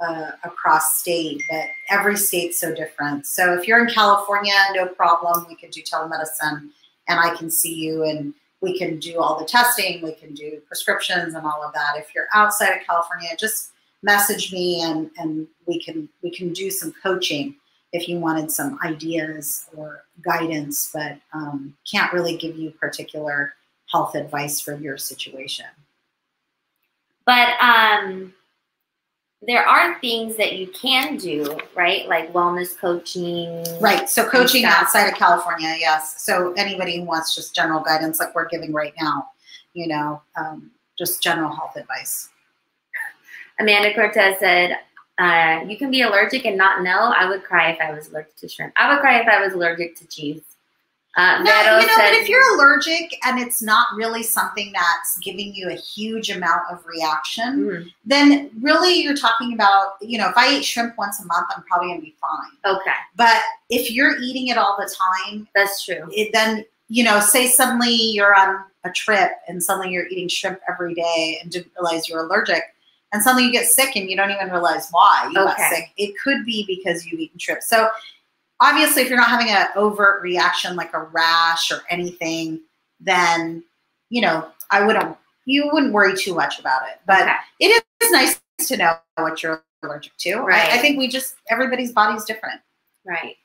uh, across state, but every state's so different. So if you're in California, no problem. We can do telemedicine and I can see you and we can do all the testing. We can do prescriptions and all of that. If you're outside of California, just message me and, and we can we can do some coaching if you wanted some ideas or guidance, but um, can't really give you particular health advice for your situation. But um, there are things that you can do, right? Like wellness coaching. Right. So coaching outside of California, yes. So anybody who wants just general guidance, like we're giving right now, you know, um, just general health advice. Amanda Cortez said, uh, you can be allergic and not know. I would cry if I was allergic to shrimp. I would cry if I was allergic to cheese. Uh, No, you know, but if you're allergic and it's not really something that's giving you a huge amount of reaction, Mhm. then really you're talking about, you know, if I eat shrimp once a month, I'm probably going to be fine. okay, But if you're eating it all the time, that's true. it then, you know, say suddenly you're on a trip and suddenly you're eating shrimp every day and didn't realize you're allergic. And suddenly you get sick and you don't even realize why you got sick. It could be because you've eaten shrimp. So obviously, if you're not having an overt reaction like a rash or anything, then you know I wouldn't. You wouldn't worry too much about it. But okay. it is nice to know what you're allergic to. Right. I, think we just everybody's body's different. Right.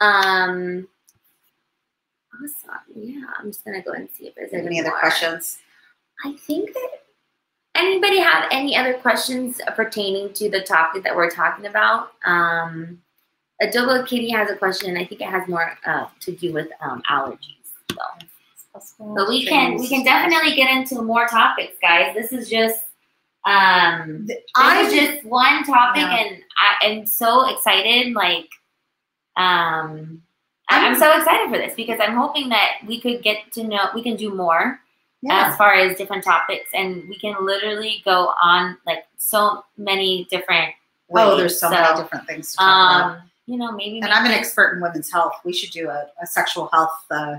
Um. Awesome. Yeah, I'm just gonna go and see if there's Do you have any any other questions? I think that anybody have any other questions pertaining to the topic that we're talking about? Um, Adobo Kitty has a question. I think it has more uh, to do with um, allergies. So. But we can we can definitely get into more topics, guys. This is just um this I is just one topic, Yeah. and I am so excited. Like, um, I- I'm so excited for this because I'm hoping that we could get to know we can do more yeah. as far as different topics, and we can literally go on like so many different. Oh, there's so, many different things to talk about. You know, maybe. And I'm an expert in women's health. We should do a, a sexual health uh,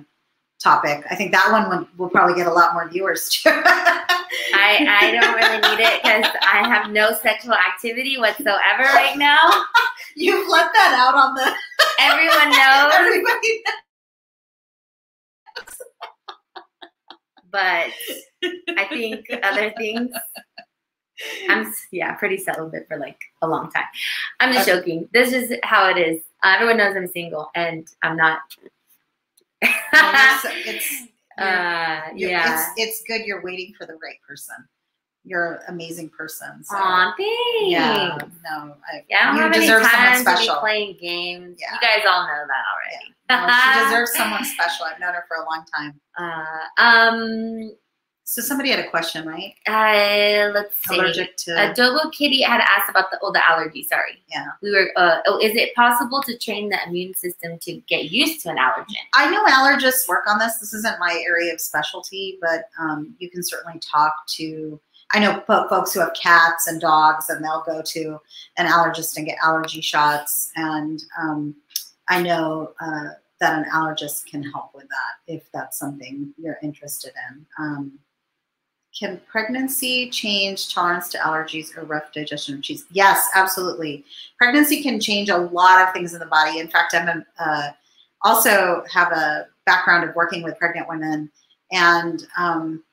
topic. I think that one will, will probably get a lot more viewers too. I, I don't really need it because I have no sexual activity whatsoever right now. You've let that out on the Everyone knows, everybody. but I think other things. I'm yeah, pretty celibate for like a long time. I'm just joking. This is how it is. Uh, everyone knows I'm single and I'm not. it's, it's, uh, yeah. it's, it's good you're waiting for the right person. You're an amazing person. So. Aw, thanks. Yeah, no, I, Yeah, I don't you deserve someone time to be special. playing games. Yeah. You guys all know that already. No, she deserves someone special. I've known her for a long time. Uh, um, So somebody had a question, right? uh, let's see. Allergic to Adobo Kitty had asked about the oh the allergy. Sorry. Yeah. We were. Uh, oh, is it possible to train the immune system to get used to an allergen? I know allergists work on this. This isn't my area of specialty, but um, you can certainly talk to. I know folks who have cats and dogs, and they'll go to an allergist and get allergy shots. And um, I know uh, that an allergist can help with that if that's something you're interested in. Um, can pregnancy change tolerance to allergies or rough digestion of cheese? Yes, absolutely. Pregnancy can change a lot of things in the body. In fact, I'm a, uh, also have a background of working with pregnant women, and um,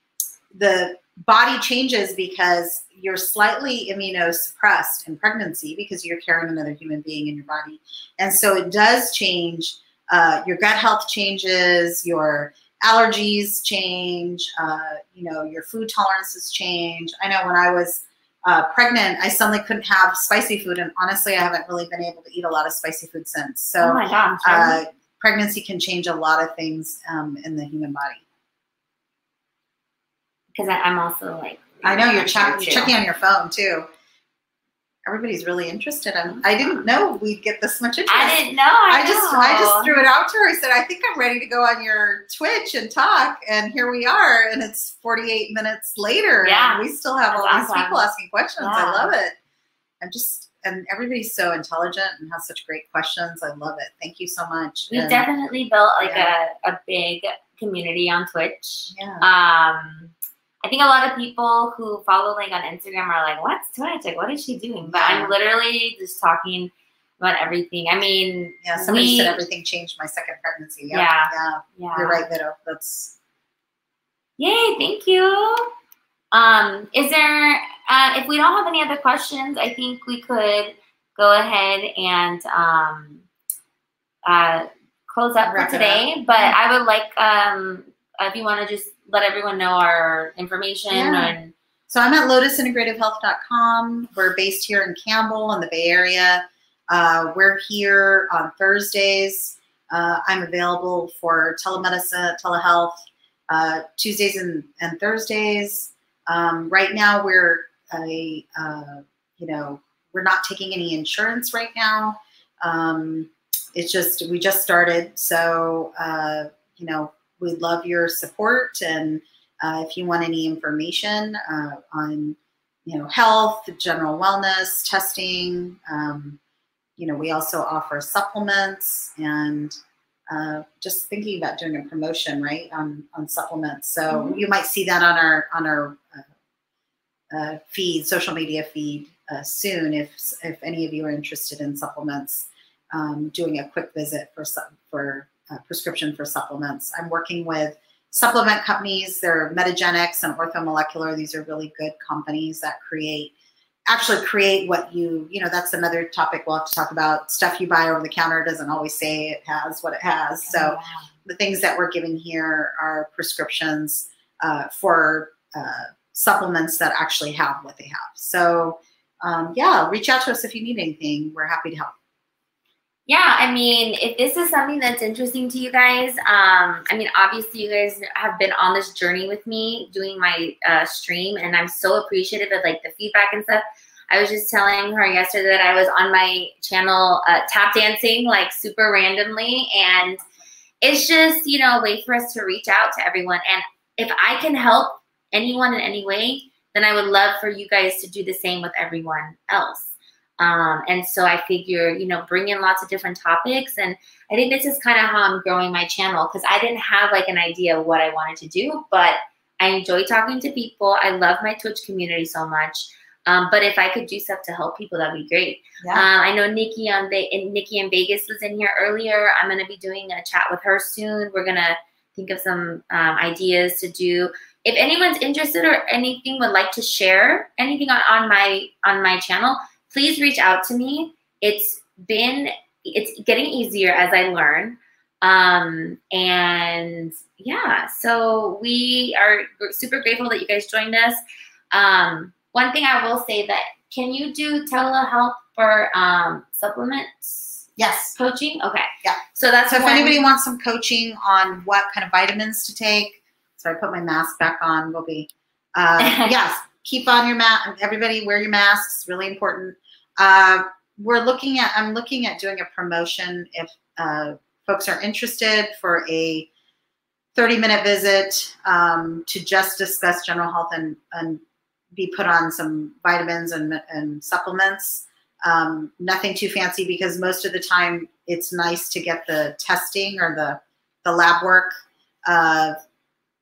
the body changes because you're slightly immunosuppressed in pregnancy because you're carrying another human being in your body, and so it does change. Uh, your gut health changes. Your allergies change. Uh, you know, your food tolerances change. I know when I was uh, pregnant, I suddenly couldn't have spicy food, and honestly, I haven't really been able to eat a lot of spicy food since. So oh gosh. uh, pregnancy can change a lot of things um, in the human body. Because I'm also like. I know you're, I'm check- too. you're checking on your phone too. Everybody's really interested. in I didn't know we'd get this much interest. I didn't know. I, I just I just threw it out to her. I said, I think I'm ready to go on your Twitch and talk. And here we are. And it's 48 minutes later. Yeah. And we still have all That's these people asking questions. Yeah. I love it. I'm just and everybody's so intelligent and has such great questions. I love it. Thank you so much. We And- definitely built like Yeah. a, a big community on Twitch. yeah. Um, I think a lot of people who follow like on Instagram are like, "What's Twitch? Like, what is she doing?" But I'm literally just talking about everything. I mean, Yeah, somebody we- said everything changed my second pregnancy. Yep. Yeah. yeah, yeah. you're right, Vito. That's Yay! Thank you. Um, is there? Uh, if we don't have any other questions, I think we could go ahead and um, uh, close up Wrap for today. But I would like um, if you want to just let everyone know our information Yeah. and so. I'm at lotusintegrativehealth.com. We're based here in Campbell in the Bay Area. Uh, we're here on Thursdays. Uh, I'm available for telemedicine, telehealth, uh, Tuesdays and, and Thursdays. Um, right now, we're a uh, you know we're not taking any insurance right now. Um, it's just we just started, so uh, you know, we'd love your support. And uh, if you want any information uh, on, you know, health, general wellness, testing, um, you know, we also offer supplements and uh, just thinking about doing a promotion, right, on, on supplements. So mm-hmm. you might see that on our on our uh, uh, feed, social media feed uh, soon, if if any of you are interested in supplements. Um, doing a quick visit for some for uh, prescription for supplements. I'm working with supplement companies. They're Metagenics and Orthomolecular. These are really good companies that create actually create what you, you know, that's another topic we'll have to talk about. Stuff you buy over the counter doesn't always say it has what it has. So oh, wow. the things that we're giving here are prescriptions uh, for uh, supplements that actually have what they have. So um, yeah, reach out to us if you need anything. We're happy to help yeah, I mean, if this is something that's interesting to you guys, um, I mean, obviously you guys have been on this journey with me doing my uh, stream, and I'm so appreciative of like the feedback and stuff. I was just telling her yesterday that I was on my channel uh, tap dancing like super randomly, and it's just you know a way for us to reach out to everyone. And if I can help anyone in any way, then I would love for you guys to do the same with everyone else. Um, and so I figure, you know, bring in lots of different topics. And I think this is kind of how I'm growing my channel because I didn't have like an idea of what I wanted to do, but I enjoy talking to people. I love my Twitch community so much. Um, but if I could do stuff to help people, that'd be great. Yeah. Um, I know Nikki on Ve- Nikki in Vegas was in here earlier. I'm going to be doing a chat with her soon. We're going to think of some um, ideas to do. If anyone's interested or anything would like to share anything on, on my on my channel, please reach out to me. It's been, it's getting easier as I learn. Um, and yeah, so we are super grateful that you guys joined us. Um, one thing I will say that can you do telehealth for um, supplements? Yes. Coaching? Okay. Yeah. So that's so if anybody wants some coaching on what kind of vitamins to take, so I put my mask back on, We'll be uh, yes, keep on your mask. Everybody wear your masks, really important. Uh, we're looking at, I'm looking at doing a promotion if uh, folks are interested for a 30 minute visit um, to just discuss general health and, and be put on some vitamins and, and supplements. Um, nothing too fancy because most of the time it's nice to get the testing or the, the lab work uh,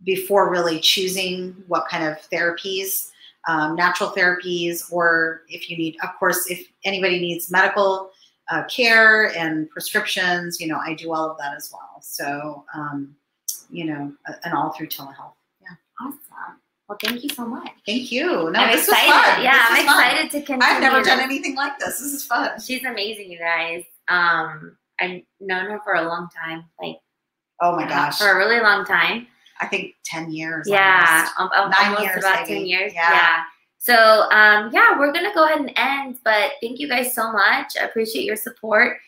before really choosing what kind of therapies um, natural therapies, or if you need, of course, if anybody needs medical uh, care and prescriptions, you know, I do all of that as well. So, um, you know, and all through telehealth. Yeah. Awesome. Well, thank you so much. Thank you. No, I'm this excited. was fun. Yeah, this I'm excited fun. to continue. I've never done anything like this. This is fun. She's amazing, you guys. Um, I've known her for a long time, like oh my gosh, for a really long time. I think 10 years. Yeah. Um, um, Nine almost years, about maybe. 10 years. Yeah. yeah. So, um, yeah, we're going to go ahead and end, but thank you guys so much. I appreciate your support.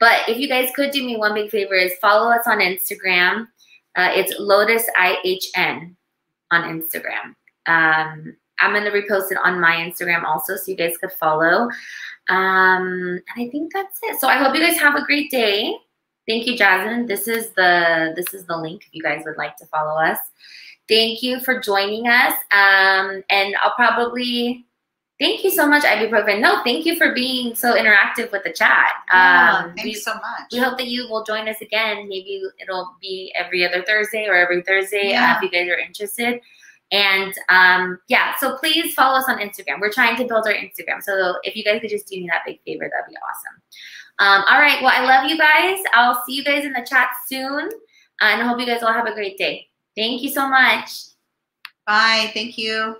But if you guys could do me one big favor is follow us on Instagram. Uh, it's Lotus IHN on Instagram. Um, I'm going to repost it on my Instagram also so you guys could follow. Um, and I think that's it. So I hope you guys have a great day. Thank you, Jasmine. This is the this is the link if you guys would like to follow us. Thank you for joining us. Um, and I'll probably thank you so much, ibuprofen. No, thank you for being so interactive with the chat. Yeah, um, thanks we, so much. We hope that you will join us again. Maybe it'll be every other Thursday or every Thursday uh, yeah. uh, if you guys are interested. And um, yeah, so please follow us on Instagram. We're trying to build our Instagram. So if you guys could just do me that big favor, that'd be awesome. Um, all right. Well, I love you guys. I'll see you guys in the chat soon. And I hope you guys all have a great day. Thank you so much. Bye. Thank you.